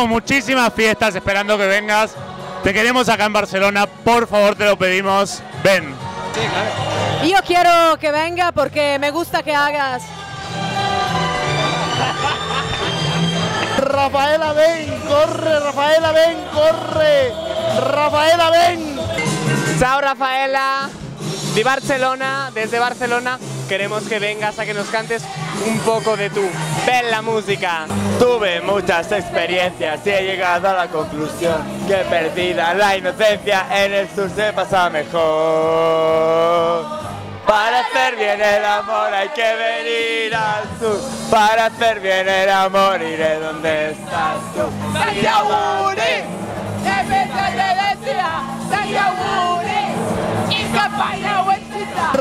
tenemos muchísimas fiestas esperando que vengas. Te queremos acá en Barcelona, por favor te lo pedimos. Ven. Yo quiero que venga porque me gusta que hagas. Rafaela, ven, corre, Rafaela, ven, corre. Rafaela, ven. Chao Rafaela, de Barcelona, desde Barcelona queremos que vengas a que nos cantes un poco de tu bella música. Tuve muchas experiencias y he llegado a la conclusión que perdida la inocencia en el sur se pasa mejor. Para hacer bien el amor hay que venir al sur. Para hacer bien el amor iré donde estás tú.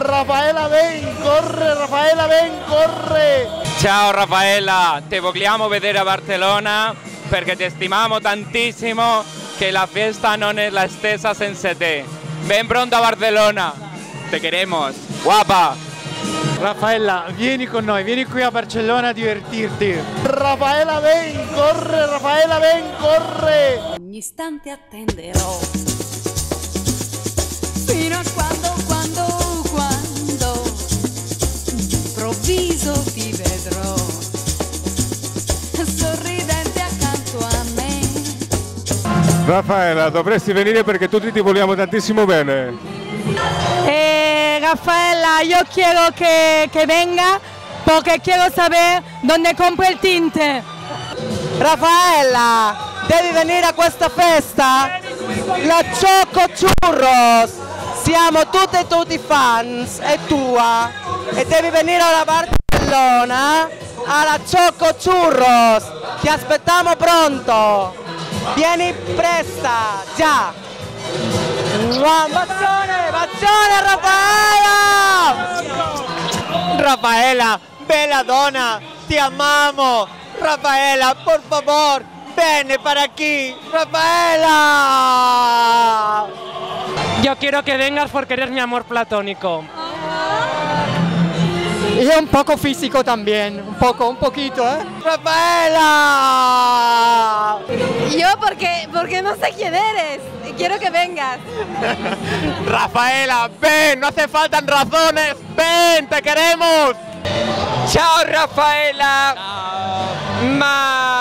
Rafaela, ven, corre, Rafaela, ven, corre. Ciao Raffaella, te vogliamo vedere a Barcellona perché ti stimiamo tantissimo che la fiesta non è la stessa senza te. Ven pronto a Barcelona, te queremos, guapa. Raffaella, vieni con noi, vieni qui a Barcellona a divertirti. Rafaela, ven, corre, Rafaela, ven, corre. Ogni istante attenderò. Fino a quando d'improvviso ti vedrò. Sorridente accanto a me. Raffaella, dovresti venire perché tutti ti vogliamo tantissimo bene. Eh, Rafaela, yo quiero que, que venga porque quiero saber dónde compra el tinte. Rafaela, devi venire a questa festa. La Choco Churros. Siamo tutte e tutti fans, è tua. E devi venire alla Barcellona alla Choco Churros. Ti aspettiamo pronto. Vieni presta, già. Bacione, bacione Raffaella! Raffaella, bella donna, ti amamos. Raffaella, por favor, ven para aquí. Raffaella. Yo quiero que vengas porque eres mi amor platónico. Y un poco físico también, un poco, un poquito, ¿eh? Raffaella. Yo porque, porque no sé quién eres. Quiero que vengas. Rafaela, ven, no hace faltan razones, ven, te queremos. Ciao Raffaella. Ma eh,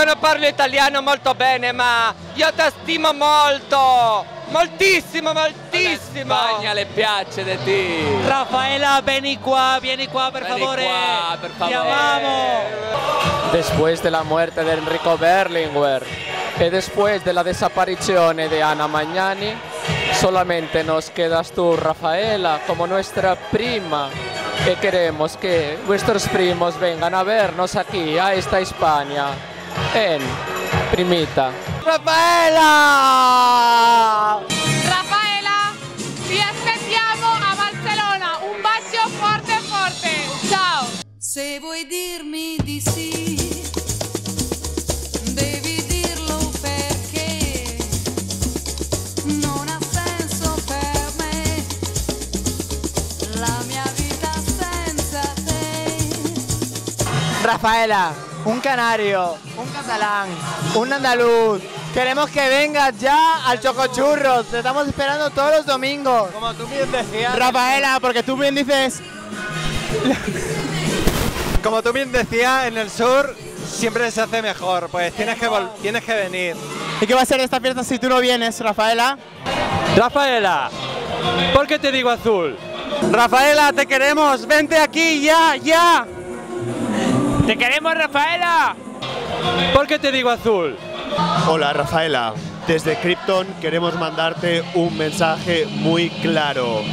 io non parlo italiano molto bene, ma io ti stimo molto, moltissimo, moltissimo. Spagna le piace di te. Rafaela, vieni qua, vieni qua per Vieni favore. qua, per Ti favore. amamos. Después de la muerte de Enrico Berlinguer y después de la desaparición de Ana Magnani, solamente nos quedas tú, Rafaela, como nuestra prima. Y queremos que vuestros primos vengan a vernos aquí, a esta España. En primita. Raffaella. Raffaela, ti aspettiamo a Barcellona. Un bacio forte forte. Ciao. Se vuoi dirmi di sì, devi dirlo perché non ha senso per me la mia vita senza te. Rafaela, un canario, un catalán, un andaluz. Queremos que vengas ya al Chocochurros. Te estamos esperando todos los domingos. Como tú bien decías. Rafaela, porque tú bien dices. Como tú bien decías, en el sur siempre se hace mejor, pues tienes que, vol- tienes que venir. ¿Y qué va a ser esta fiesta si tú no vienes, Rafaela? Rafaela, ¿por qué te digo azul? Rafaela, te queremos. Vente aquí ya, ya. Te queremos, Rafaela. ¿Por qué te digo azul? Hola Rafaela, desde Krypton queremos mandarte un mensaje muy claro.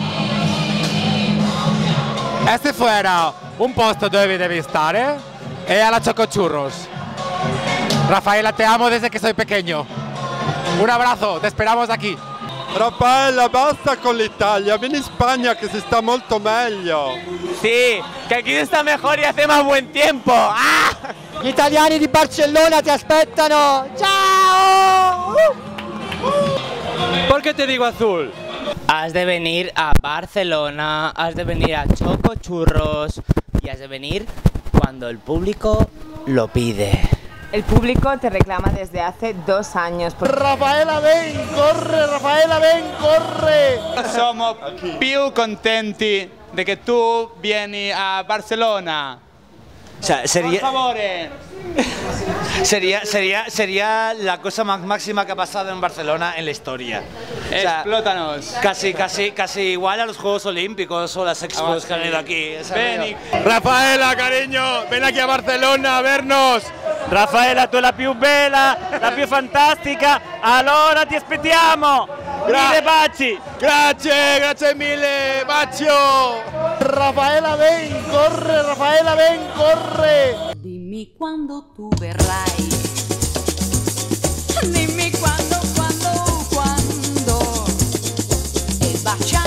Este fuera un posto dove devi stare e alla Chocochurros. Rafaela, te amo desde que soy pequeño. Un abrazo, te esperamos aquí. Raffaella, basta con l'Italia, vieni in Spagna che si sta molto meglio. Sí, que aquí está mejor y hace más buen tiempo. ¡Ah! Gli italiani di Barcellona ti aspettano. Ciao! ¿Por qué te digo azul? Has de venir a Barcelona, has de venir a Choco Churros y has de venir cuando el público lo pide. El público te reclama desde hace dos años. Rafaela, ven, corre, Rafaela, ven, corre. Siamo più contenti di che tu vieni a Sea, sería, Por favore. sería, sería, sería la cosa más máxima que ha pasado en Barcelona en la historia. O sea, Explótanos. Casi, casi, casi igual a los Juegos Olímpicos o las expos que han ido aquí. Ven, rollo. Rafaela, cariño, ven aquí a Barcelona a vernos. Raffaella, tu è la più bella, la più fantastica, allora ti aspettiamo! Mille baci! Grazie, grazie mille, bacio. Rafaela, ven, corre, Rafaela, ven, corre. Dimmi quando tu verrai. Dimmi quando, quando, quando. E baciando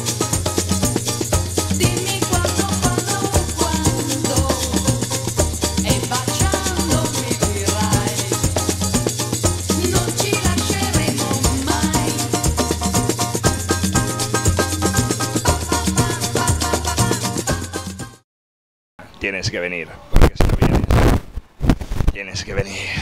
Tienes que venir, porque si no vienes, tienes que venir.